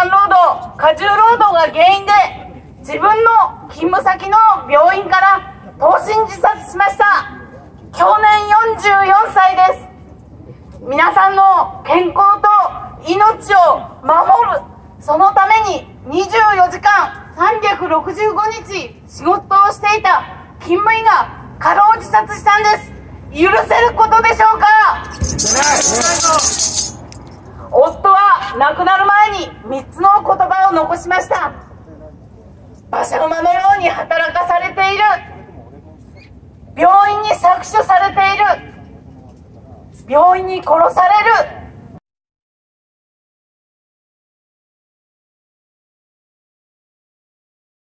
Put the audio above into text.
間労働、過重労働が原因で、自分の勤務先の病院から投身自殺しました。去年44歳です。皆さんの健康と命を守る、そのために24時間365日仕事をしていた勤務医が過労自殺したんです。許せることでしょうか？亡くなる前に3つの言葉を残しました。馬車馬のように働かされている。病院に搾取されている。病院に殺される。